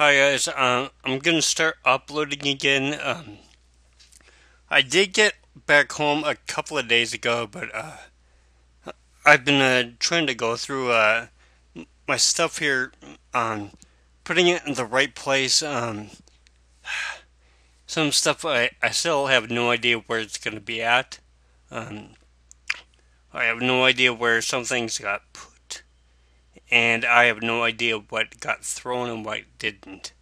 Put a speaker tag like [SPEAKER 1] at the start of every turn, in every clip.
[SPEAKER 1] Hi guys, um, I'm gonna start uploading again. Um, I did get back home a couple of days ago, but uh, I've been uh, trying to go through uh, my stuff here, um, putting it in the right place. Um, some stuff I, I still have no idea where it's gonna be at. Um, I have no idea where some things got put and I have no idea what got thrown and what didn't.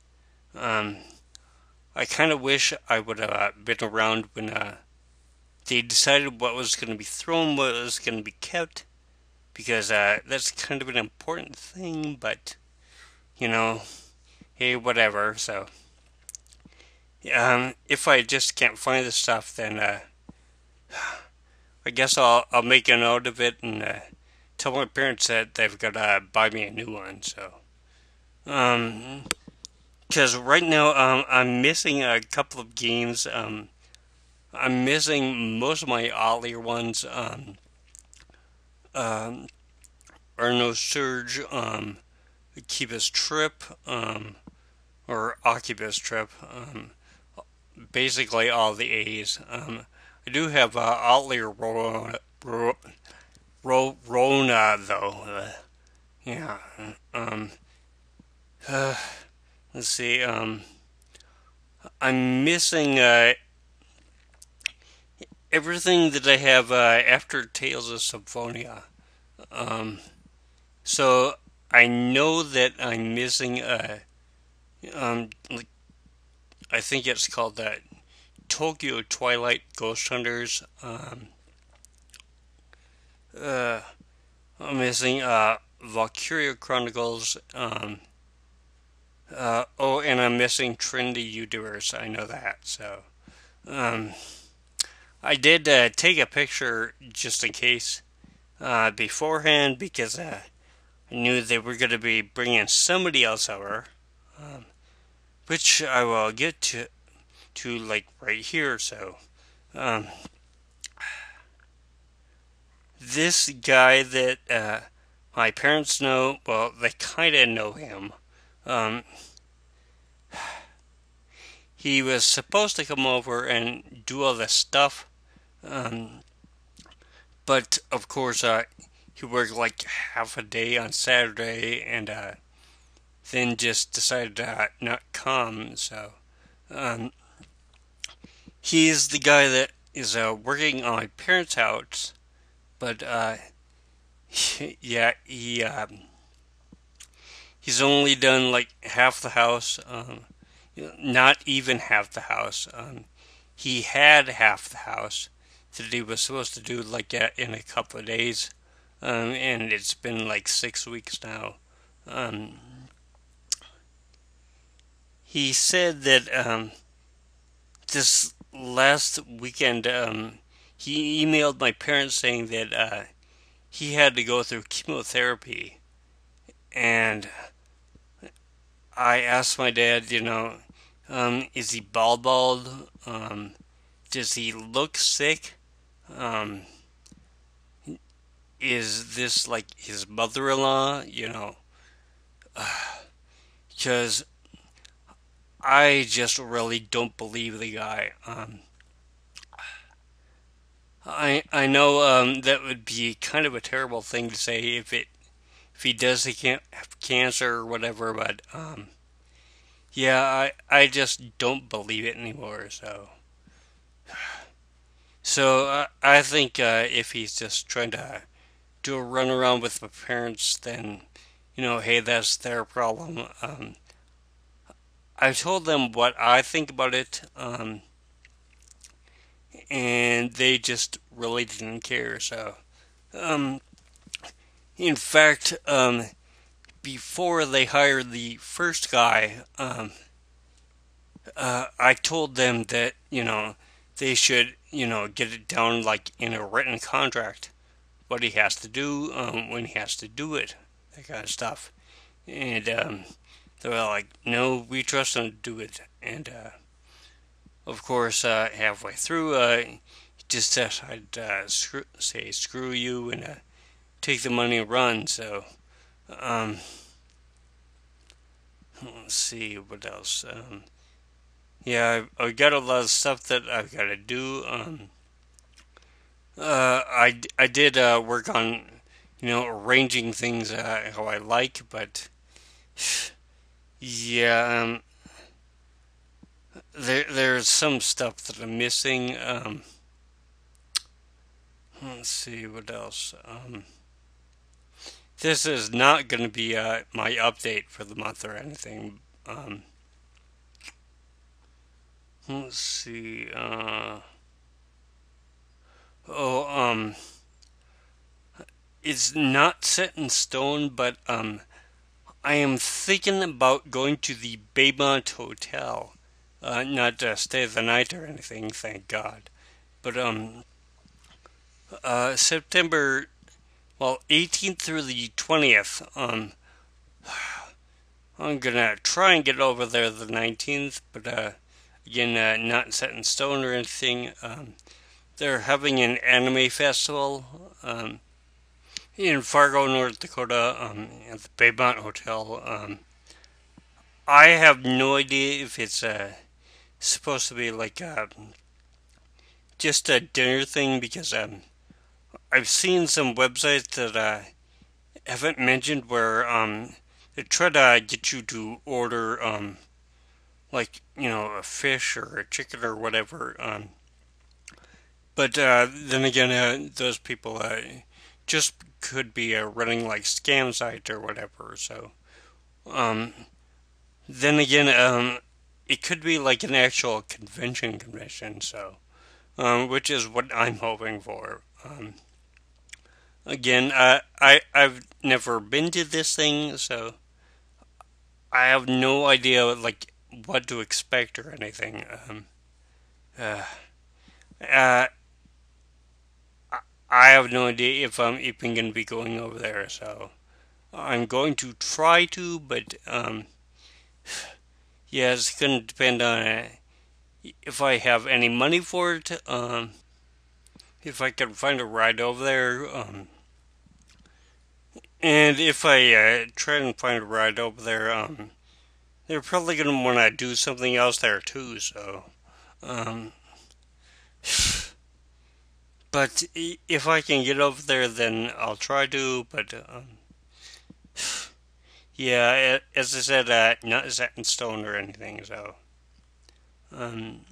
[SPEAKER 1] Um, I kind of wish I would have uh, been around when uh, they decided what was going to be thrown, what was going to be kept, because uh, that's kind of an important thing, but, you know, hey, whatever, so. Um, if I just can't find the stuff, then uh, I guess I'll I'll make a note of it and uh, tell my parents that they've got to buy me a new one. So, um, because right now um, I'm missing a couple of games. Um, I'm missing most of my earlier ones. Um, um, Ar nosurge, um, Keep Trip, um, or Akiba's Trip. Um, basically all the A's. Um, I do have uh, Atelier Ro- Ro- Ro- Rona though. Uh, yeah. Um. Uh, let's see. Um. I'm missing uh, everything that I have uh, after Tales of Symphonia. Um. So I know that I'm missing. Uh, um. Like, I think it's called that. Tokyo Twilight Ghost Hunters. Um uh, I'm missing uh, Valkyria Chronicles. Um, uh, oh, and I'm missing Trinity Universe. I know that. So, um, I did uh, take a picture just in case uh, beforehand because uh, I knew they were going to be bringing somebody else over, um, which I will get to to like right here. So, um, this guy that uh, my parents know, well, they kind of know him. Um, he was supposed to come over and do all this stuff, um, but of course, uh, he worked like half a day on Saturday and uh, then just decided to not come. So, um, he's the guy that is uh, working on my parents' house but uh, yeah, he um, he's only done like half the house, um, not even half the house. Um, he had half the house that he was supposed to do like in a couple of days, um, and it's been like six weeks now. Um, he said that um, this last weekend um, he emailed my parents saying that uh, he had to go through chemotherapy. And I asked my dad, you know, um, is he bald bald? Um, does he look sick? Um, is this like his mother in law? You know, because uh, I just really don't believe the guy. Um, I I know um, that would be kind of a terrible thing to say if it if he does he can't have cancer or whatever, but um, yeah, I I just don't believe it anymore. So so uh, I think uh, if he's just trying to do a run around with my parents, then you know, hey, that's their problem. Um, I told them what I think about it. Um, and they just really didn't care. So, um, in fact, um, before they hired the first guy, um, uh, I told them that you know they should you know get it down like in a written contract what he has to do um, when he has to do it, that kind of stuff. And um, they were like, "No, we trust him to do it." And uh, of course, uh, halfway through, uh, just decided to uh, screw, say screw you and uh, take the money and run. So, um, let's see what else. Um, yeah, I, I got a lot of stuff that I've got to do. Um, uh, I, I did uh, work on, you know, arranging things uh, how I like, but yeah, um, there there's some stuff that I'm missing. Um, let's see what else. Um, this is not going to be uh, my update for the month or anything. Um, let's see. Uh, oh, um, it's not set in stone, but um, I am thinking about going to the Baymont Hotel. Uh, not to stay the night or anything, thank God. But um, uh, September well, 18th through the 20th. Um, I'm gonna try and get over there the 19th, but uh, again, uh, not set in stone or anything. Um, they're having an anime festival um, in Fargo, North Dakota, um, at the Baymont Hotel. Um, I have no idea if it's uh, supposed to be like uh, just a dinner thing because um, I've seen some websites that uh, haven't mentioned where um, they try to get you to order um, like you know a fish or a chicken or whatever. Um, but uh, then again, uh, those people uh, just could be uh, running like scam sites or whatever. So um, then again, um, it could be like an actual convention convention. So um, which is what I'm hoping for. Um, Again, I I've never been to this thing, so I have no idea like what to expect or anything. Um, uh, uh, I have no idea if I'm even going to be going over there, so I'm going to try to, but um, yeah, it's going to depend on uh, if I have any money for it. Um, if I can find a ride over there. Um, and if I uh, try and find a ride over there, um, they're probably going to want to do something else there too. So, um, but if I can get over there, then I'll try to. But um, yeah, as I said, uh, not set in stone or anything. So, um,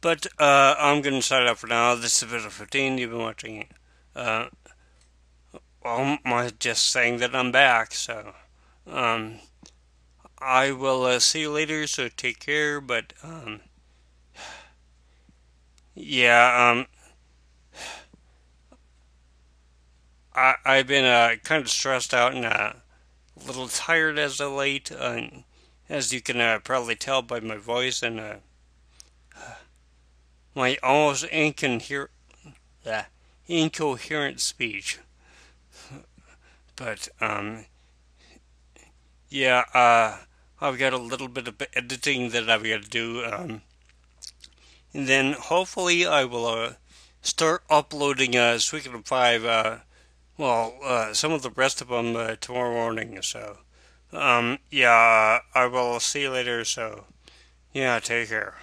[SPEAKER 1] but uh, I'm going to sign up for now. This is episode 15. You've been watching. Uh, well, I'm just saying that I'm back, so um, I will uh, see you later. So take care. But um, yeah, um, I I've been uh, kind of stressed out and uh, a little tired as of late, uh, as you can uh, probably tell by my voice and uh, my almost incoher- uh, incoherent speech. But, um, yeah, uh, I've got a little bit of editing that I've got to do. Um, and then hopefully I will uh, start uploading uh, Suikoden 5 well, uh, some of the rest of them uh, tomorrow morning. So, um, yeah, I will see you later. So, yeah, take care.